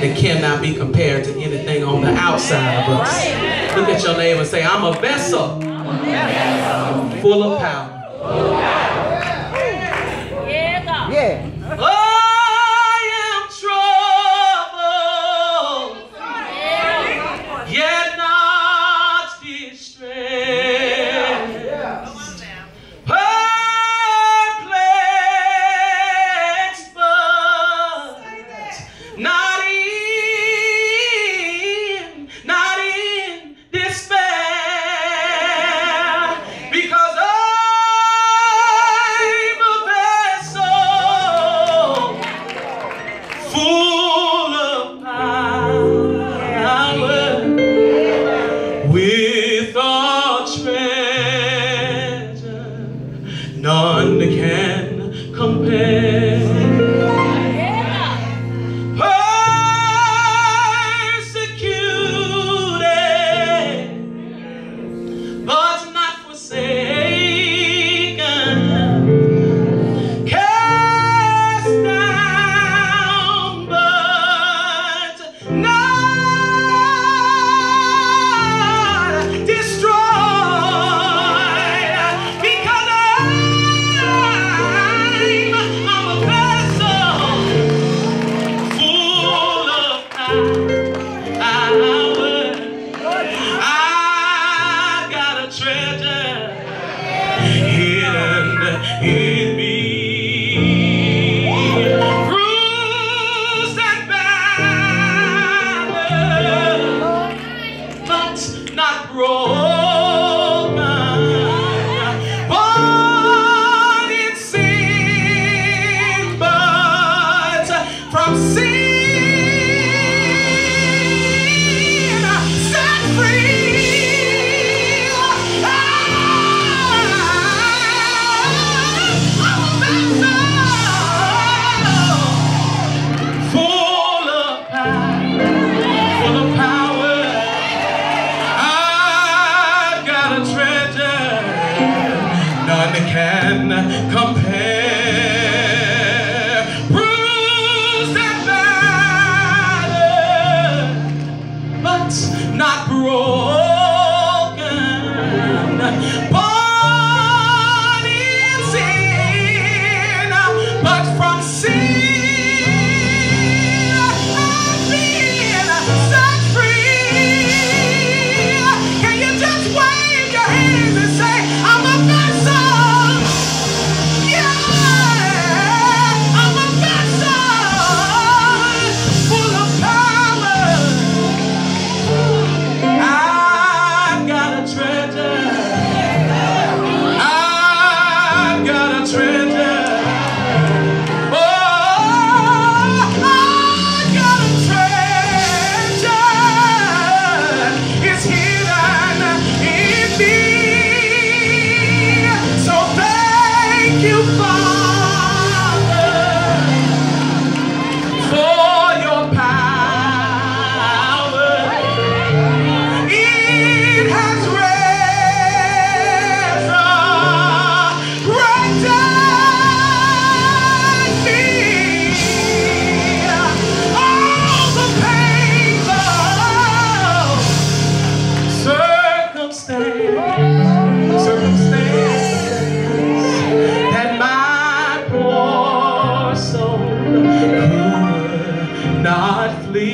that cannot be compared to anything on the outside of us. Look at your neighbor and say, I'm a vessel full of power. Yeah. Oh, compare.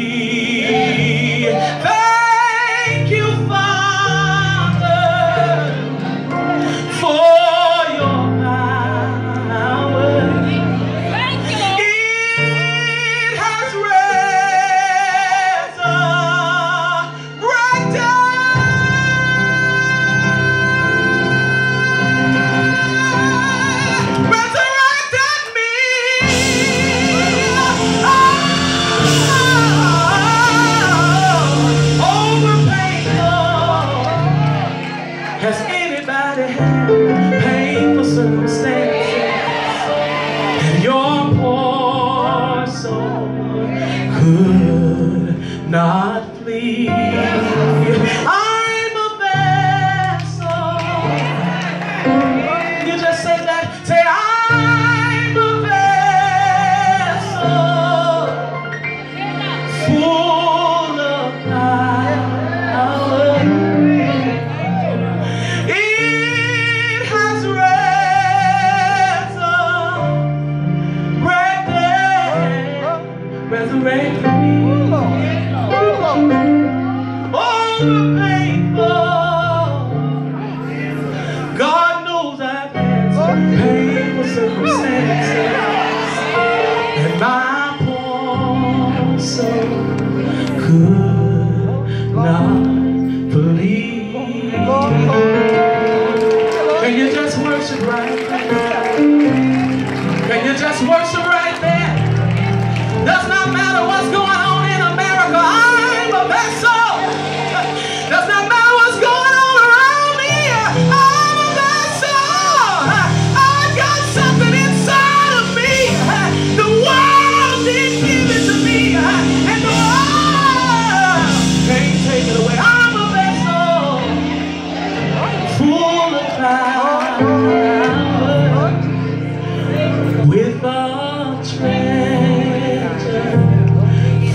be Everybody has painful circumstances And your poor soul could not flee me. Oh, the painful. God knows I've had some painful circumstances. And my poor soul could not believe. Can you just worship? Can you just worship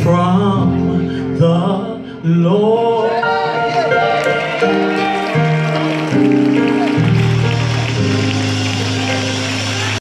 from the Lord.